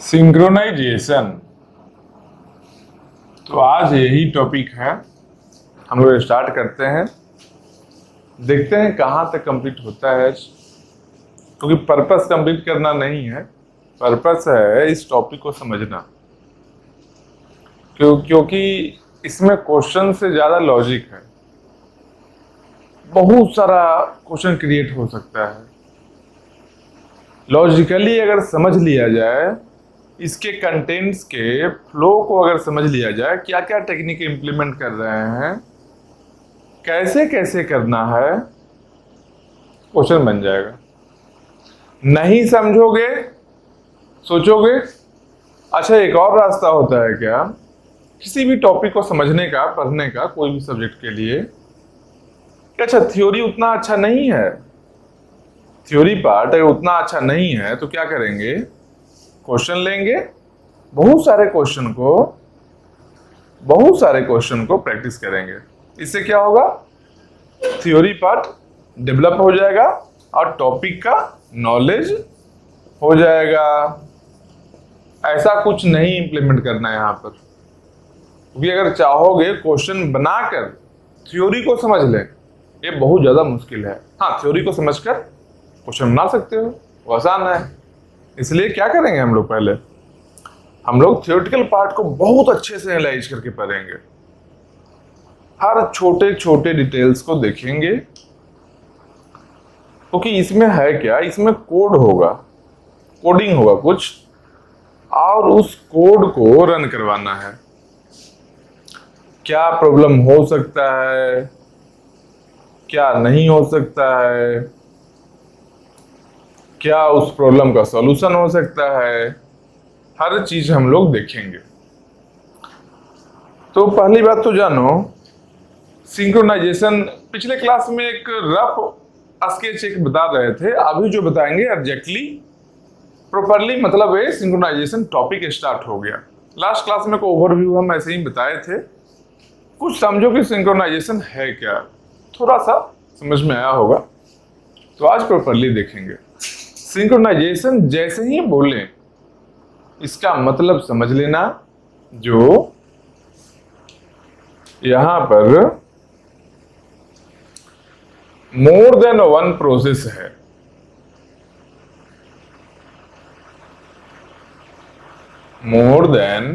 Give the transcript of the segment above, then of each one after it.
Synchronisation. तो आज यही टॉपिक है। हम लोग स्टार्ट करते हैं। देखते हैं कहाँ तक कंप्लीट होता है। क्योंकि पर्पस कंप्लीट करना नहीं है। पर्पस है इस टॉपिक को समझना। क्यों क्योंकि इसमें क्वेश्चन से ज़्यादा लॉजिक है। बहुत सारा क्वेश्चन क्रिएट हो सकता है। लॉजिकली अगर समझ लिया जाए इसके कंटेंट्स के फ्लो को अगर समझ लिया जाए क्या क्या टेक्निक इम्प्लीमेंट कर रहे हैं कैसे कैसे करना है क्वेश्चन बन जाएगा। नहीं समझोगे, सोचोगे अच्छा एक और रास्ता होता है क्या? किसी भी टॉपिक को समझने का, पढ़ने का, कोई भी सब्जेक्ट के लिए अच्छा थ्योरी उतना अच्छा नहीं है। थ्योरी पार्ट अगर उतना अच्छा नहीं है तो क्या करेंगे? क्वेश्चन लेंगे। बहुत सारे क्वेश्चन को, बहुत सारे क्वेश्चन को प्रैक्टिस करेंगे। इससे क्या होगा? थ्योरी पार्ट डेवलप हो जाएगा और टॉपिक का नॉलेज हो जाएगा। ऐसा कुछ नहीं इंप्लीमेंट करना है यहाँ पर। क्योंकि अगर चाहोगे क्वेश्चन बनाकर थ्योरी को समझ लें, ये बहुत ज़्यादा मुश्किल है। हाँ थ्योरी को समझकर क्वेश्चन बना सकते हो। वो आसान है। इसलिए क्या करेंगे हम लोग पहले? हम लोग थियोरटिकल पार्ट को बहुत अच्छे से एनालाइज करके पढ़ेंगे। हर छोटे छोटे डिटेल्स को देखेंगे। क्योंकि तो इसमें है क्या? इसमें कोड होगा। कोडिंग होगा कुछ। और उस कोड को रन करवाना है। क्या प्रॉब्लम हो सकता है? क्या नहीं हो सकता है? क्या उस प्रॉब्लम का सॉल्यूशन हो सकता है? हर चीज़ हम लोग देखेंगे। तो पहली बात तो जानो सिंक्रोनाइजेशन पिछले क्लास में एक रफ स्केच एक बता रहे थे। अभी जो बताएँगे एग्जैक्टली प्रॉपरली मतलब है सिंक्रोनाइजेशन टॉपिक स्टार्ट हो गया। लास्ट क्लास में को ओवरव्यू हम ऐसे ही बताए थे। कुछ समझो कि सिंक्रोनाइजेशन है क्या? थोड़ा सा समझ में आया होगा। तो आज प्रॉपरली देखेंगे। सिंक्रोनाइजेशन जैसे ही बोले, इसका मतलब समझ लेना जो यहाँ पर मोर देन वन प्रोसेस है। More than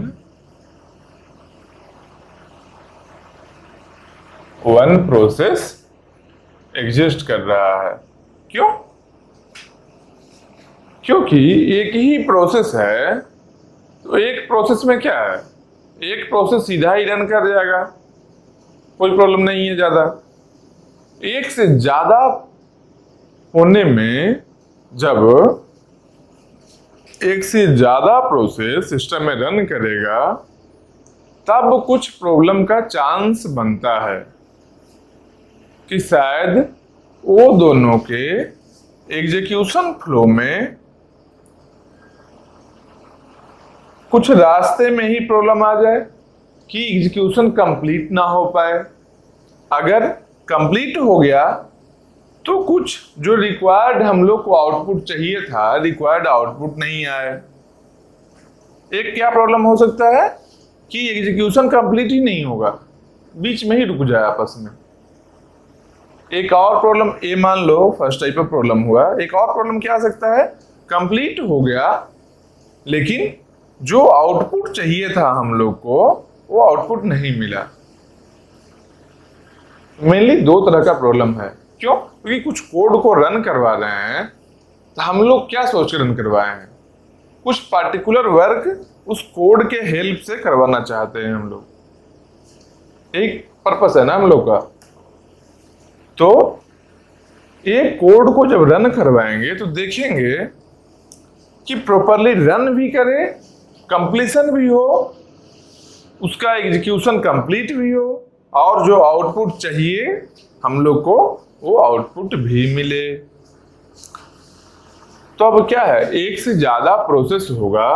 one process exist कर रहा है। क्यों? क्योंकि एक ही प्रोसेस है तो एक प्रोसेस में क्या है? एक प्रोसेस सीधा ही रन कर जाएगा। कोई प्रॉब्लम नहीं है ज़्यादा। एक से ज़्यादा होने में जब एक से ज़्यादा प्रोसेस सिस्टम में रन करेगा, तब कुछ प्रॉब्लम का चांस बनता है कि शायद वो दोनों के एग्जीक्यूशन फ्लो में कुछ रास्ते में ही प्रॉब्लम आ जाए कि एग्जीक्यूशन कंप्लीट ना हो पाए। अगर कंप्लीट हो गया तो कुछ जो रिक्वायर्ड हम लोग को आउटपुट चाहिए था रिक्वायर्ड आउटपुट नहीं आए। एक क्या प्रॉब्लम हो सकता है? कि एग्जीक्यूशन कंप्लीट ही नहीं होगा। बीच में ही रुक जाए आपस में। एक और प्रॉब्लम ए मान लो फ़र्स्ट टाइप ऑफ़ प्रॉब्लम हुआ। एक और प्रॉब्लम क्या आ सकता है? कंप्लीट हो गया, लेकिन जो आउटपुट चाहिए था हम लोग को, वो आउटपुट नहीं मिला। मेनली दो तरह का प्रॉब्लम है। क्यों? क्योंकि कुछ कोड को रन करवा रहे हैं तो हम लोग क्या सोच रन करवाए हैं? कुछ पार्टिकुलर वर्क उस कोड के हेल्प से करवाना चाहते हैं हम लोग। एक पर्पस है ना हम लोग का। तो एक कोड को जब रन करवाएँगे तो देखेंगे कि प्रॉपरली रन भी करे कंप्लीशन भी हो, उसका एग्जीक्यूशन कंप्लीट भी हो, और जो आउटपुट चाहिए, हम लोग को वो आउटपुट भी मिले। तो अब क्या है, एक से ज़्यादा प्रोसेस होगा,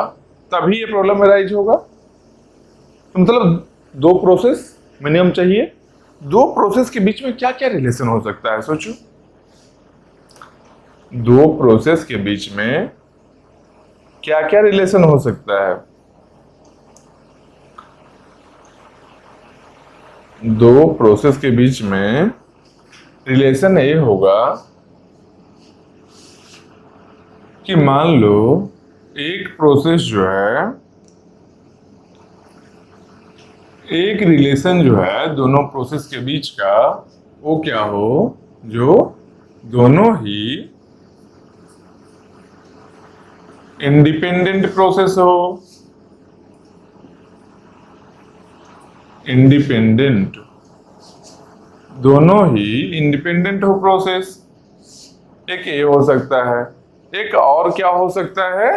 तभी ये प्रॉब्लम राइज होगा। तो मतलब दो प्रोसेस मिनिमम चाहिए। दो प्रोसेस के बीच में क्या क्या रिलेशन हो सकता है, सोचो। दो प्रोसेस के बीच में क्या क्या रिलेशन हो सकता है? दो प्रोसेस के बीच में रिलेशन ये होगा कि मान लो एक प्रोसेस जो है, एक रिलेशन जो है दोनों प्रोसेस के बीच का, वो क्या हो? जो दोनों ही इंडिपेंडेंट प्रोसेस हो? इंडिपेंडेंट दोनों ही इंडिपेंडेंट हो प्रोसेस एक ये हो सकता है, एक और क्या हो सकता है,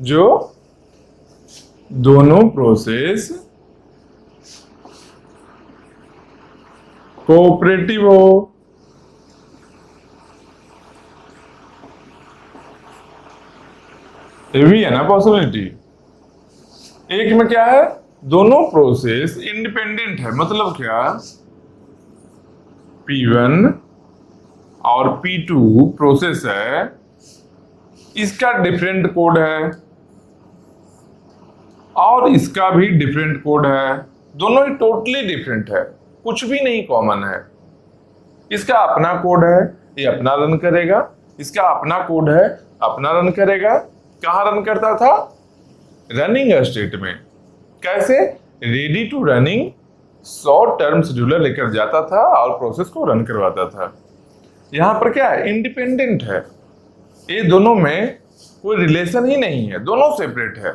जो दोनों प्रोसेस कोऑपरेटिव हो। ये भी है ना पॉसिबिलिटी एक में क्या है? दोनों प्रोसेस इंडिपेंडेंट है। मतलब क्या? P1 और P2 प्रोसेस है। इसका डिफरेंट कोड है। और इसका भी डिफरेंट कोड है। दोनों ही टोटली डिफरेंट है। कुछ भी नहीं कॉमन है। इसका अपना कोड है। ये अपना रन करेगा। इसका अपना कोड है। अपना रन करेगा। कहा रन करता था? रनिंग स्टेट में। कैसे? Ready to running short term scheduler लेकर जाता था और प्रोसेस को रन करवाता था। यहाँ पर क्या है? इंडिपेंडेंट है। ये दोनों में कोई रिलेशन ही नहीं है, दोनों सेपरेट है।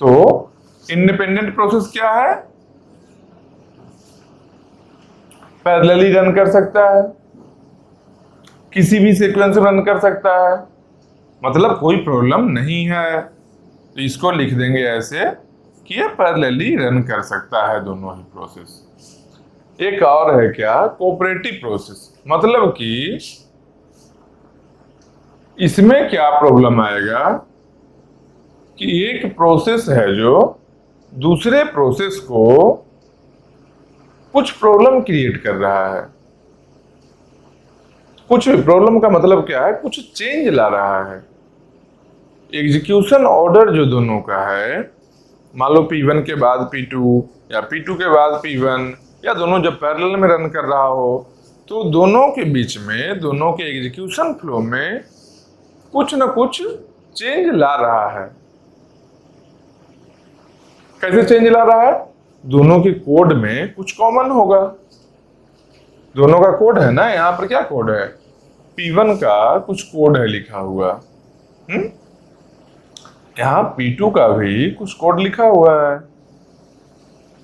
तो इंडिपेंडेंट प्रोसेस क्या है? पैरेलली रन कर सकता है। किसी भी सीक्वेंस में रन कर सकता है। मतलब कोई प्रॉब्लम नहीं है। तो इसको लिख देंगे ऐसे कि ये पैरेलली रन कर सकता है दोनों ही प्रोसेस एक और है क्या? कोऑपरेटिव प्रोसेस मतलब कि इसमें क्या प्रॉब्लम आएगा? कि एक प्रोसेस है जो दूसरे प्रोसेस को कुछ प्रॉब्लम क्रिएट कर रहा है। कुछ प्रॉब्लम का मतलब क्या है? कुछ चेंज ला रहा है। एग्जीक्यूशन ऑर्डर जो दोनों का है, मान लो पी वन के बाद पी टू या P2 के बाद पी वन या दोनों जब पैरेलल में रन कर रहा हो तो दोनों के बीच में, दोनों के एग्जीक्यूशन फ्लो में कुछ ना कुछ चेंज ला रहा है। कैसे चेंज ला रहा है? दोनों के कोड में कुछ कॉमन होगा। दोनों का कोड है ना, यहाँ पर क्या कोड है? P1 का कुछ कोड है लिखा हुआ। हम्म? यहाँ P2 का भी कुछ कोड लिखा हुआ है।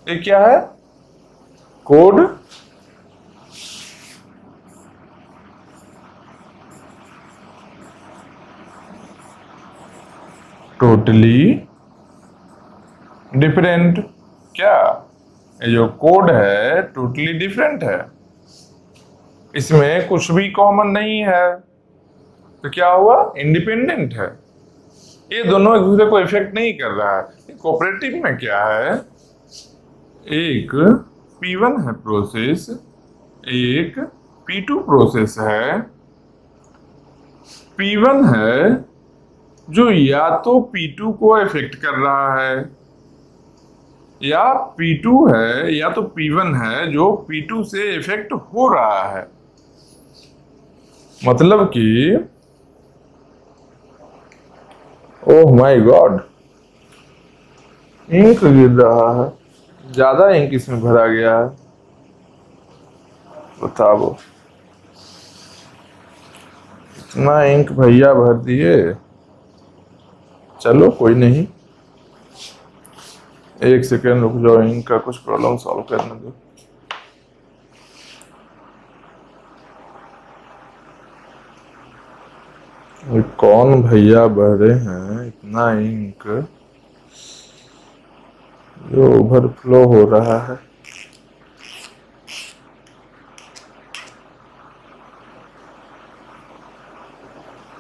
ये क्या है? कोड टोटली डिफरेंट क्या? ये जो कोड है टोटली डिफरेंट है। इसमें कुछ भी कॉमन नहीं है। तो क्या हुआ? इंडिपेंडेंट है। ये दोनों एक दूसरे को इफ़ेक्ट नहीं कर रहा है। कोऑपरेटिव में क्या है? एक P1 है प्रोसेस एक P2 प्रोसेस है। P1 है जो या तो P2 को इफ़ेक्ट कर रहा है, या P2 है, या तो P1 है जो P2 से इफ़ेक्ट हो रहा है। मतलब कि ओह माय गॉड इंक गिर रहा है। ज़्यादा इंक इसमें भरा गया है। बताओ। इतना इंक भैया भर दिए। चलो, कोई नहीं। एक सेकेंड रुक जाओ इंक का कुछ प्रॉब्लम सॉल्व करने दो। कौन भैया बह रहे हैं इतना इंक? जो ओवरफ्लो हो रहा है।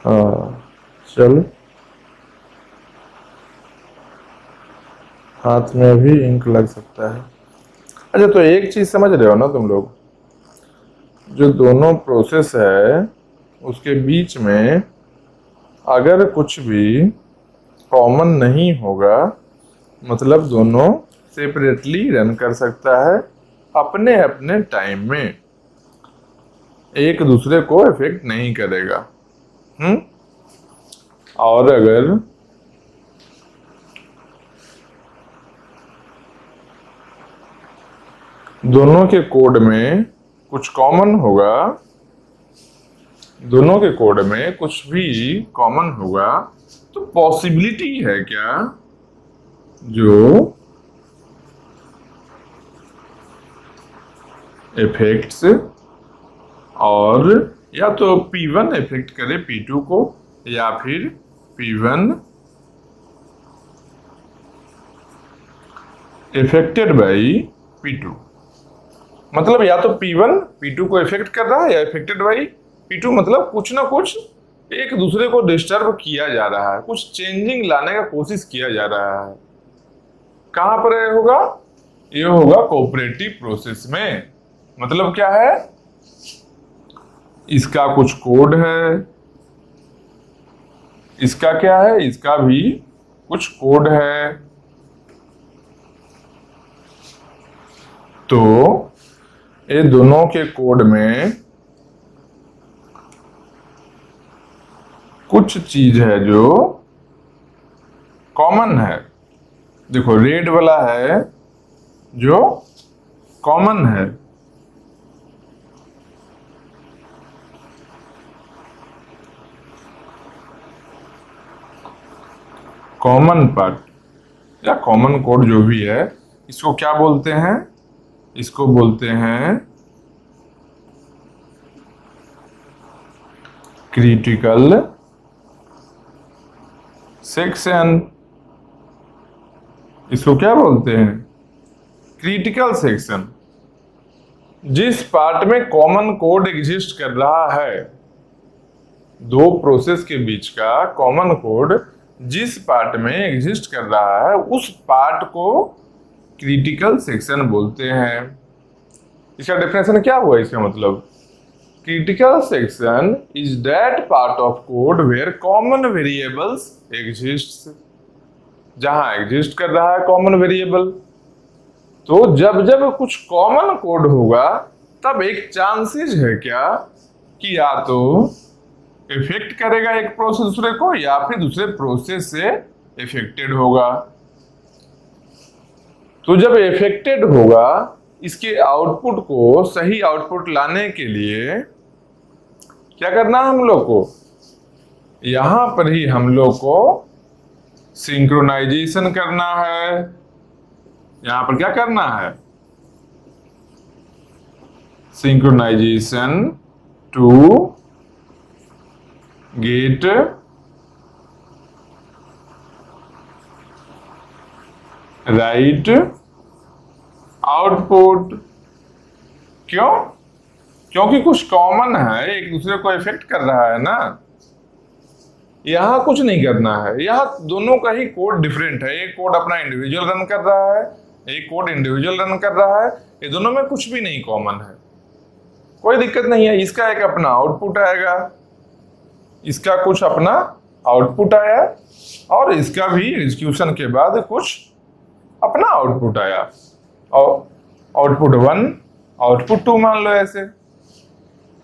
हाँ चलो। हाथ में भी इंक लग सकता है। अच्छा तो एक चीज़ समझ रहे हो ना तुम लोग? जो दोनों प्रोसेस है, उसके बीच में अगर कुछ भी कॉमन नहीं होगा मतलब दोनों सेपरेटली रन कर सकता है अपने अपने टाइम में। एक दूसरे को इफ़ेक्ट नहीं करेगा। हम्म? और अगर दोनों के कोड में कुछ कॉमन होगा दोनों के कोड में कुछ भी कॉमन होगा तो पॉसिबिलिटी है क्या जो इफेक्ट्स और या तो P1 इफ़ेक्ट करे P2 को, या फिर P1 इफेक्टेड बाई P2 मतलब या तो P1 P2 को इफ़ेक्ट कर रहा है या इफेक्टेड बाई P2 मतलब कुछ ना कुछ एक दूसरे को डिस्टर्ब किया जा रहा है। कुछ चेंजिंग लाने का कोशिश किया जा रहा है। कहाँ पर होगा? ये होगा कोऑपरेटिव प्रोसेस में। मतलब क्या है? इसका कुछ कोड है। इसका क्या है? इसका भी कुछ कोड है। तो ये दोनों के कोड में कुछ चीज़ है जो कॉमन है। देखो रेड वाला है जो कॉमन है। कॉमन पार्ट या कॉमन कोड जो भी है, इसको क्या बोलते हैं? इसको बोलते हैं क्रिटिकल सेक्शन इसको क्या बोलते हैं? क्रिटिकल सेक्शन जिस पार्ट में कॉमन कोड एग्जिस्ट कर रहा है, दो प्रोसेस के बीच का कॉमन कोड जिस पार्ट में एग्जिस्ट कर रहा है, उस पार्ट को क्रिटिकल सेक्शन बोलते हैं। इसका डेफिनेशन क्या हुआ इसका मतलब? Critical section is that part of code where common variables exist जहाँ एग्जिस्ट कर रहा है कॉमन वेरिएबल तो जब जब कुछ कॉमन कोड होगा, तब एक चांसेस है क्या कि या तो इफ़ेक्ट करेगा एक प्रोसेस दूसरे को या फिर दूसरे प्रोसेस से इफेक्टेड होगा। तो जब इफेक्टेड होगा, इसके आउटपुट को सही आउटपुट लाने के लिए क्या करना हम लोग को? यहाँ पर ही हम लोग को सिंक्रोनाइजेशन करना है। यहाँ पर क्या करना है? Synchronisation to get right output क्यों? क्योंकि कुछ कॉमन है, एक दूसरे को इफ़ेक्ट कर रहा है ना। यहाँ कुछ नहीं करना है। यहाँ दोनों का ही कोड डिफरेंट है। एक कोड अपना इंडिविजुअल रन कर रहा है, एक कोड इंडिविजुअल रन कर रहा है। ये दोनों में कुछ भी नहीं कॉमन है। कोई दिक्कत नहीं है। इसका एक अपना आउटपुट आएगा। इसका कुछ अपना आउटपुट आया। और इसका भी एग्जीक्यूशन के बाद कुछ अपना आउटपुट आया। और आउटपुट वन आउटपुट टू मान लो ऐसे।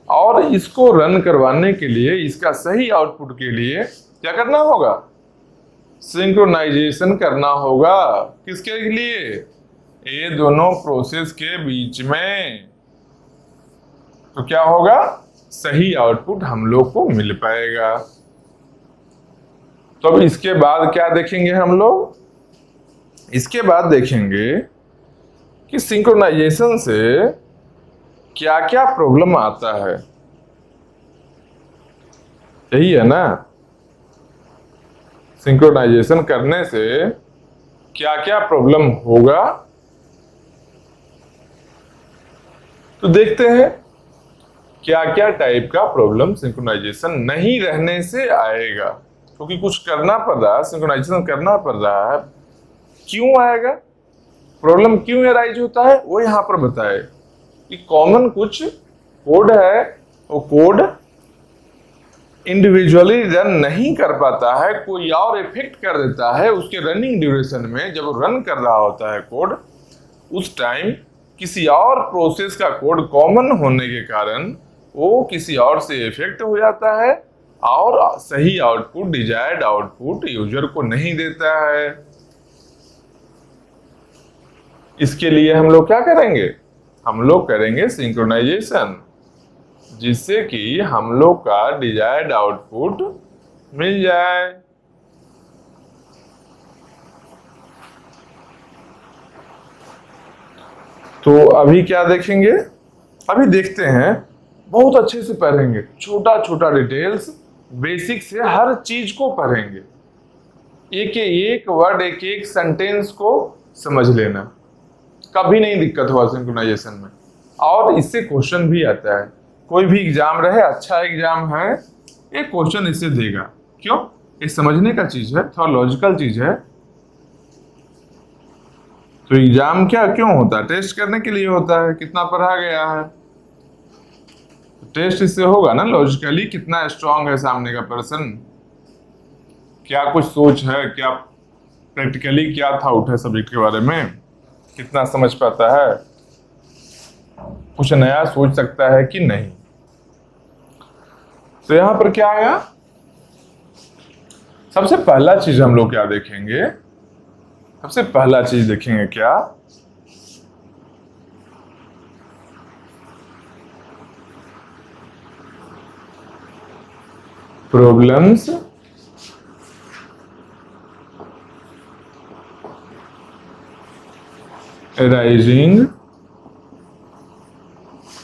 और इसको रन करवाने के लिए, इसका सही आउटपुट के लिए क्या करना होगा? सिंक्रोनाइजेशन करना होगा। किसके लिए? ये दोनों प्रोसेस के बीच में। तो क्या होगा? सही आउटपुट हम लोग को मिल पाएगा। तो अब इसके बाद क्या देखेंगे हम लोग? इसके बाद देखेंगे कि सिंक्रोनाइजेशन से क्या क्या प्रॉब्लम आता है? यही है ना? सिंक्रोनाइजेशन करने से क्या क्या प्रॉब्लम होगा? तो देखते हैं क्या क्या टाइप का प्रॉब्लम सिंक्रोनाइजेशन नहीं रहने से आएगा? क्योंकि कुछ करना पड़ रहा है सिंक्रोनाइजेशन करना पड़ रहा है। क्यों आएगा? प्रॉब्लम क्यों अराइज होता है? वो यहाँ पर बताए। कि कॉमन कुछ कोड है, वो कोड इंडिविजुअली रन नहीं कर पाता है, कोई और इफ़ेक्ट कर देता है उसके रनिंग ड्यूरेशन में, जब रन कर रहा होता है कोड उस टाइम किसी और प्रोसेस का कोड कॉमन होने के कारण वो किसी और से इफ़ेक्ट हो जाता है और सही आउटपुट डिजायर्ड आउटपुट यूज़र को नहीं देता है। इसके लिए हम लोग क्या करेंगे? हम लोग करेंगे सिंक्रोनाइजेशन जिससे कि हम लोग का डिजायर्ड आउटपुट मिल जाए। तो अभी क्या देखेंगे? अभी देखते हैं। बहुत अच्छे से पढ़ेंगे। छोटा छोटा डिटेल्स बेसिक से हर चीज़ को पढ़ेंगे। एक एक वर्ड एक एक सेंटेंस को समझ लेना। कभी नहीं दिक्कत हुआ सिंक्रोनाइजेशन में। और इससे क्वेश्चन भी आता है। कोई भी एग्ज़ाम रहे अच्छा एग्ज़ाम है, एक क्वेश्चन इससे देगा। क्यों? ये समझने का चीज़ है, थोड़ा लॉजिकल चीज़ है। तो एग्ज़ाम क्या, क्यों होता है? टेस्ट करने के लिए होता है, कितना पढ़ा गया है? टेस्ट इससे होगा ना लॉजिकली कितना स्ट्रांग है सामने का पर्सन क्या कुछ सोच है, क्या प्रैक्टिकली क्या था उठे सब्जेक्ट के बारे में? कितना समझ पाता है? कुछ नया सोच सकता है कि नहीं? तो यहाँ पर क्या आया? सबसे पहला चीज़ हम लोग क्या देखेंगे? सबसे पहला चीज़ देखेंगे क्या? Problems arising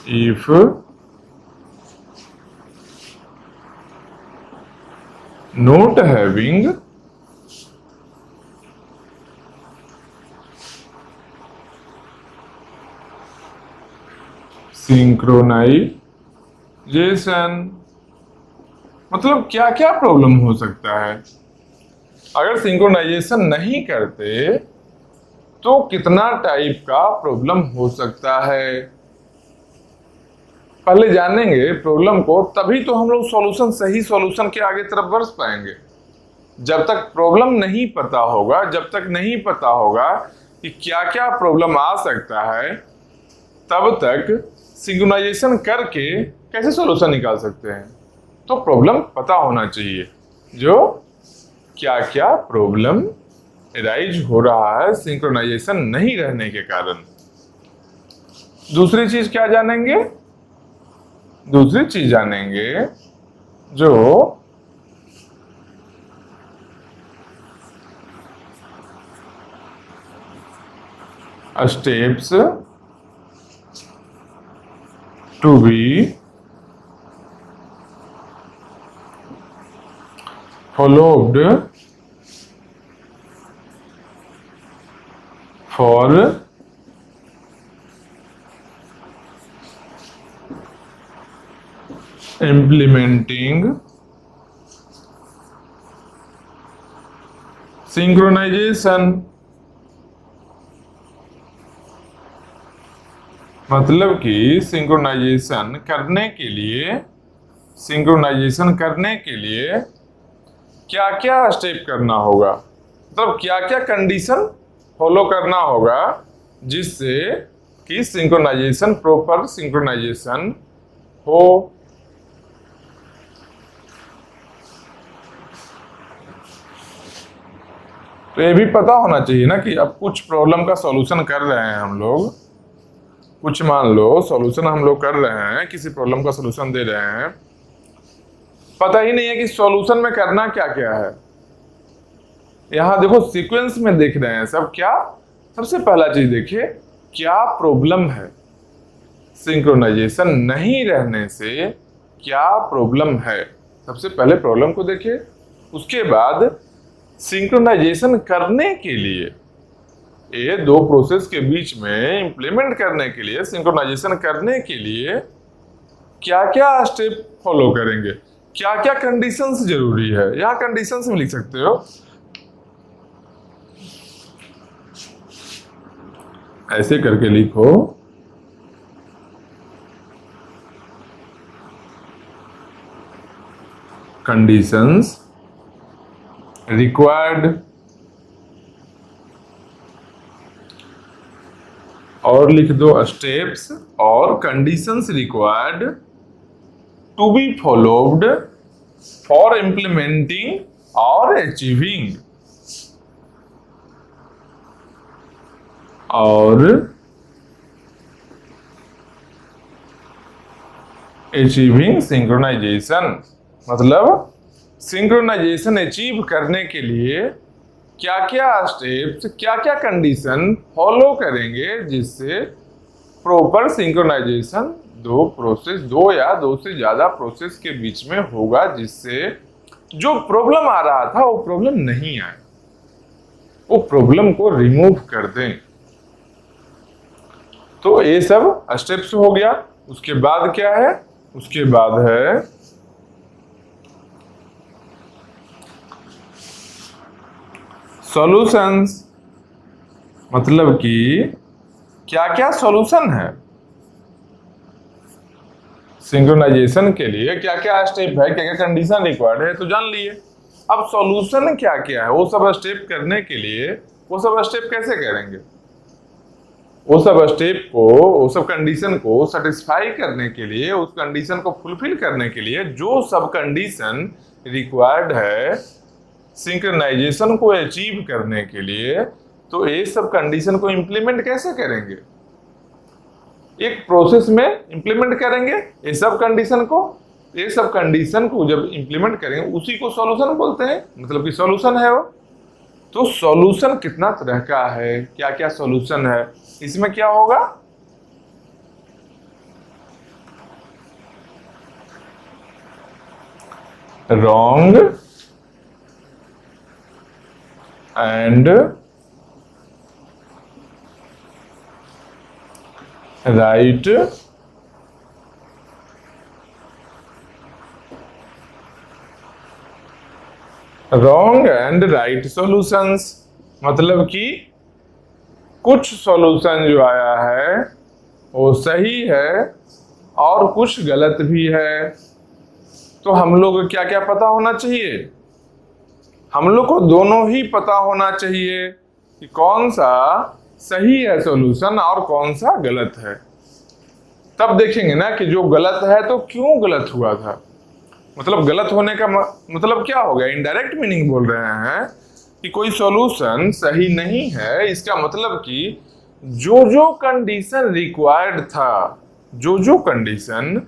if not having synchronisation मतलब क्या क्या प्रॉब्लम हो सकता है? अगर सिंक्रोनाइजेशन नहीं करते तो कितना टाइप का प्रॉब्लम हो सकता है? पहले जानेंगे प्रॉब्लम को, तभी तो हम लोग सॉल्यूशन सही सॉल्यूशन के आगे तरफ़ बढ़ पाएँगे। जब तक प्रॉब्लम नहीं पता होगा, जब तक नहीं पता होगा कि क्या क्या प्रॉब्लम आ सकता है, तब तक सिंक्रोनाइजेशन करके कैसे सॉल्यूशन निकाल सकते हैं? तो प्रॉब्लम पता होना चाहिए, जो क्या क्या प्रॉब्लम राइज हो रहा है सिंक्रोनाइजेशन नहीं रहने के कारण दूसरी चीज़ क्या जानेंगे दूसरी चीज़ जानेंगे जो steps to be followed for implementing synchronization मतलब कि सिंक्रोनाइजेशन करने के लिए सिंक्रोनाइजेशन करने के लिए क्या क्या स्टेप करना होगा? मतलब क्या क्या कंडीशन फॉलो करना होगा, जिससे कि सिंक्रोनाइजेशन प्रॉपर सिंक्रोनाइजेशन हो। तो ये भी पता होना चाहिए ना कि अब कुछ प्रॉब्लम का सॉल्यूशन कर रहे हैं हम लोग। कुछ मान लो सॉल्यूशन हम लोग कर रहे हैं, किसी प्रॉब्लम का सॉल्यूशन दे रहे हैं। पता ही नहीं है कि सॉल्यूशन में करना क्या क्या है। यहाँ देखो सीक्वेंस में देख रहे हैं सब क्या? सबसे पहला चीज़ देखिए, क्या प्रॉब्लम है? सिंक्रोनाइजेशन नहीं रहने से क्या प्रॉब्लम है? सबसे पहले प्रॉब्लम को देखिए, उसके बाद सिंक्रोनाइजेशन करने के लिए, ये दो प्रोसेस के बीच में इंप्लीमेंट करने के लिए सिंक्रोनाइजेशन करने के लिए क्या क्या स्टेप फॉलो करेंगे? क्या क्या कंडीशंस ज़रूरी है? यहाँ कंडीशंस में लिख सकते हो। ऐसे करके लिखो। कंडीशंस रिक्वायर्ड और लिख दो स्टेप्स और conditions required to be followed for implementing और अचीविंग और अचीविंग सिंक्रोनाइजेशन मतलब सिंक्रोनाइजेशन अचीव करने के लिए क्या क्या स्टेप्स क्या क्या कंडीशन फॉलो करेंगे जिससे प्रॉपर सिंक्रोनाइजेशन दो प्रोसेस दो या दो से ज़्यादा प्रोसेस के बीच में होगा जिससे जो प्रॉब्लम आ रहा था, वो प्रॉब्लम नहीं आए। वो प्रॉब्लम को रिमूव कर दें। तो ये सब स्टेप्स हो गया। उसके बाद क्या है? उसके बाद है सॉल्यूशंस मतलब कि क्या क्या सॉल्यूशन है? सिंक्रोनाइजेशन के लिए क्या क्या स्टेप है? क्या क्या कंडीशन रिक्वायर्ड है? तो जान लिए। अब सॉल्यूशन क्या क्या है? वो सब स्टेप करने के लिए वो सब स्टेप कैसे करेंगे? वो सब स्टेप को वो सब कंडीशन को सेटिस्फाई करने के लिए, उस कंडीशन को फुलफिल करने के लिए जो सब कंडीशन रिक्वायर्ड है सिंक्रोनाइजेशन को अचीव करने के लिए तो ये सब कंडीशन को इंप्लीमेंट कैसे करेंगे? एक प्रोसेस में इंप्लीमेंट करेंगे, ये सब कंडीशन को, ये सब कंडीशन को जब इंप्लीमेंट करेंगे, उसी को सॉल्यूशन बोलते हैं। मतलब कि सॉल्यूशन है वो। तो सॉल्यूशन कितना तरह का है क्या क्या सॉल्यूशन है? इसमें क्या होगा? Wrong and right wrong and right solutions मतलब कि कुछ सॉल्यूशन जो आया है, वो सही है और कुछ गलत भी है। तो हम लोग क्या क्या पता होना चाहिए? हम लोग को दोनों ही पता होना चाहिए कि कौन सा सही है सॉल्यूशन और कौन सा गलत है। तब देखेंगे ना कि जो गलत है तो क्यों गलत हुआ था। मतलब गलत होने का मतलब क्या हो गया? इनडायरेक्ट मीनिंग बोल रहे हैं। कि कोई सॉल्यूशन सही नहीं है, इसका मतलब कि जो जो कंडीशन रिक्वायर्ड था जो जो कंडीशन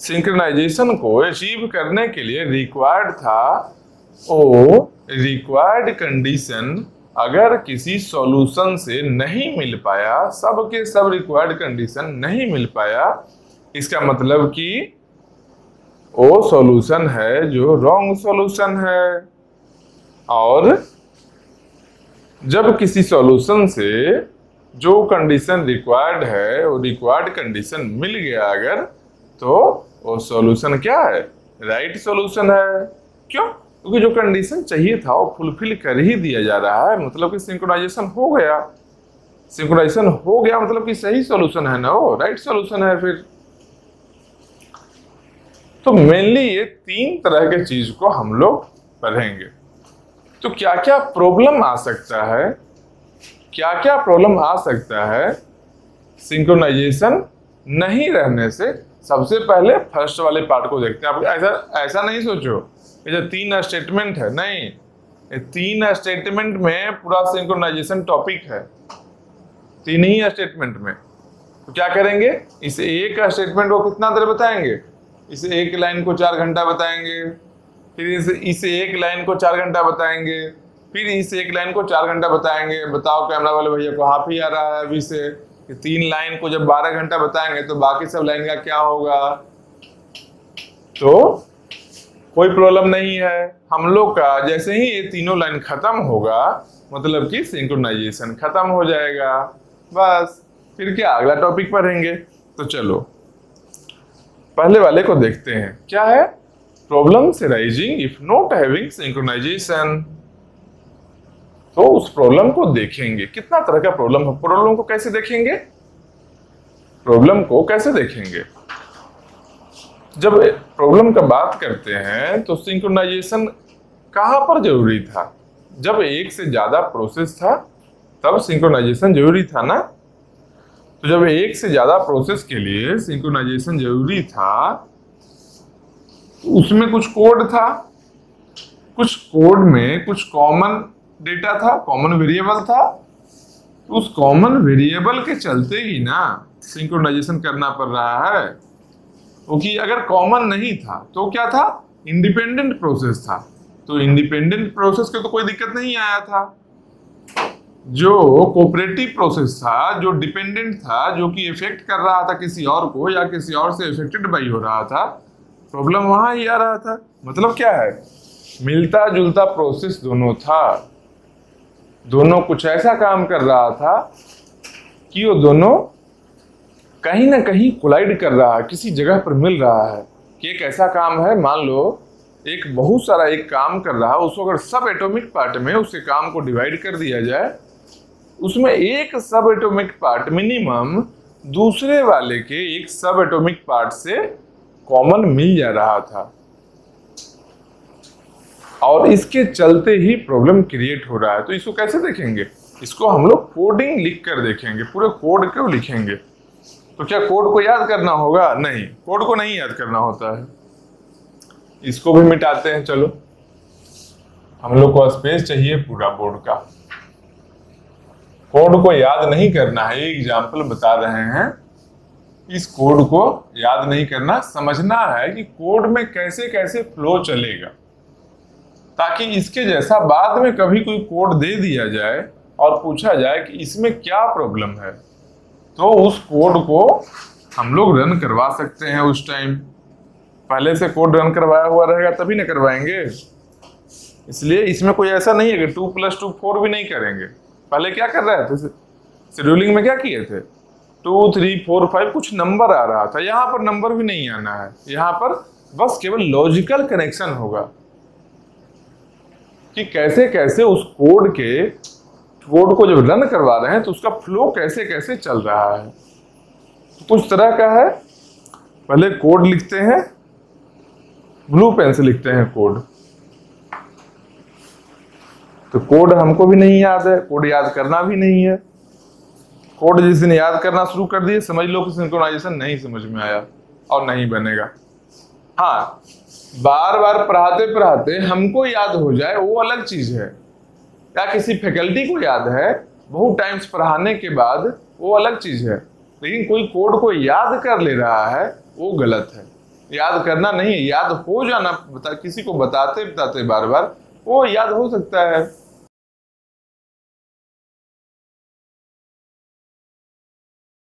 सिंक्रनाइजेशन को अचीव करने के लिए रिक्वायर्ड था, वो रिक्वायर्ड कंडीशन अगर किसी सॉल्यूशन से नहीं मिल पाया सब के सब रिक्वायर्ड कंडीशन नहीं मिल पाया, इसका मतलब कि वो सॉल्यूशन है जो रॉन्ग सॉल्यूशन है। और जब किसी सॉल्यूशन से जो कंडीशन रिक्वायर्ड है, वो रिक्वायर्ड कंडीशन मिल गया अगर तो वो सॉल्यूशन क्या है? राइट right सॉल्यूशन है। क्यों? क्योंकि जो कंडीशन चाहिए था, वो फुलफिल कर ही दिया जा रहा है। मतलब कि सिंक्रोनाइजेशन हो गया। सिंक्रोनाइजेशन हो गया मतलब कि सही सॉल्यूशन है ना वो? राइट सॉल्यूशन है फिर। तो मेनली ये तीन तरह के चीज़ को हम लोग पढ़ेंगे। तो क्या क्या प्रॉब्लम आ सकता है? क्या क्या प्रॉब्लम आ सकता है? सिंक्रोनाइजेशन नहीं रहने से सबसे पहले फ़र्स्ट वाले पार्ट को देखते हैं। आप ऐसा ऐसा नहीं सोचो। ये जो तीन स्टेटमेंट है, नहीं। ये तीन स्टेटमेंट में पूरा सिंक्रोनाइजेशन टॉपिक है। तीन ही स्टेटमेंट में। तो क्या करेंगे? इस एक स्टेटमेंट को कितना देर बताएँगे? इस एक लाइन को चार घंटा बताएँगे। फिर इस इस एक लाइन को चार घंटा बताएँगे। फिर इस एक लाइन को चार घंटा बताएँगे। बताओ कैमरा वाले भैया को हाफ़ ही आ रहा है अभी से। कि तीन लाइन को जब बारह घंटा बताएँगे तो बाकी सब लाइन का क्या होगा? तो कोई प्रॉब्लम नहीं है। हम लोग का जैसे ही ये तीनों लाइन खत्म होगा मतलब कि सिंक्रोनाइजेशन खत्म हो जाएगा। बस, फिर क्या अगला टॉपिक पढ़ेंगे? तो चलो, पहले वाले को देखते हैं। क्या है? Problem rising if not having synchronisation तो उस प्रॉब्लम को देखेंगे। कितना तरह का प्रॉब्लम है? प्रॉब्लम को कैसे देखेंगे? प्रॉब्लम को कैसे देखेंगे? जब प्रॉब्लम का बात करते हैं तो सिंक्रोनाइजेशन कहाँ पर ज़रूरी था? जब एक से ज़्यादा प्रोसेस था, तब सिंक्रोनाइजेशन ज़रूरी था ना? तो जब एक से ज़्यादा प्रोसेस के लिए सिंक्रोनाइजेशन ज़रूरी था उसमें कुछ कोड था। कुछ कोड में कुछ कॉमन डेटा था कॉमन वेरिएबल था। तो उस कॉमन वेरिएबल के चलते ही ना सिंक्रोनाइजेशन करना पड़ रहा है। क्योंकि अगर कॉमन नहीं था तो क्या था? इंडिपेंडेंट प्रोसेस था। तो इंडिपेंडेंट प्रोसेस के तो कोई दिक्कत नहीं आया था। जो कोऑपरेटिव प्रोसेस था, जो डिपेंडेंट था, जो कि इफ़ेक्ट कर रहा था किसी और को या किसी और से इफेक्टेड बाई हो रहा था प्रॉब्लम वहाँ ही आ रहा था। मतलब क्या है? मिलता जुलता प्रोसेस दोनों था। दोनों कुछ ऐसा काम कर रहा था कि वो दोनों कहीं ना कहीं कोलाइड कर रहा है, किसी जगह पर मिल रहा है कि एक ऐसा काम है, मान लो, एक बहुत सारा एक काम कर रहा है, उसको अगर सब एटॉमिक पार्ट में उसके काम को डिवाइड कर दिया जाए, उसमें एक सब एटॉमिक पार्ट मिनिमम दूसरे वाले के एक सब एटॉमिक पार्ट से कॉमन मिल जा रहा था। और इसके चलते ही प्रॉब्लम क्रिएट हो रहा है। तो इसको कैसे देखेंगे? इसको हम लोग कोडिंग लिख कर देखेंगे। पूरे कोड को लिखेंगे। तो क्या कोड को याद करना होगा? नहीं। कोड को नहीं याद करना होता है। इसको भी मिटाते हैं, चलो। हम लोग को स्पेस चाहिए पूरा बोर्ड का। कोड को याद नहीं करना है। एग्ज़ाम्पल बता रहे हैं। इस कोड को याद नहीं करना, समझना है कि कोड में कैसे कैसे फ्लो चलेगा, ताकि इसके जैसा बाद में कभी कोई कोड दे दिया जाए और पूछा जाए कि इसमें क्या प्रॉब्लम है। तो उस कोड को हम लोग रन करवा सकते हैं उस टाइम। पहले से कोड रन करवाया हुआ रहेगा, तभी ना करवाएँगे। इसलिए इसमें कोई ऐसा नहीं है कि टू प्लस टू फोर भी नहीं करेंगे। पहले क्या कर रहे थे? शेड्यूलिंग में क्या किए थे? टू, थ्री, फोर, फाइव, कुछ नंबर आ रहा था। यहाँ पर नंबर भी नहीं आना है। यहाँ पर बस केवल लॉजिकल कनेक्शन होगा। कि कैसे कैसे उस कोड के कोड को जब रन करवा रहे हैं तो उसका फ्लो कैसे कैसे चल रहा है। तो कुछ तरह का है। पहले कोड लिखते हैं। ब्लू पेन से लिखते हैं कोड तो कोड हमको भी नहीं याद है। कोड याद करना भी नहीं है। कोड जिस दिन याद करना शुरू कर दिए, समझ लो कि सिंक्रोनाइजेशन नहीं समझ में आया और नहीं बनेगा। हाँ बार बार पढ़ाते पढ़ाते हमको याद हो जाए, वो अलग चीज़ है। या किसी फैकल्टी को याद है, बहुत टाइम्स पढ़ाने के बाद वो अलग चीज़ है। लेकिन कोई कोड को याद कर ले रहा है, वो गलत है। याद करना नहीं याद हो जाना, बता, किसी को बताते बताते बार बार वो याद हो सकता है।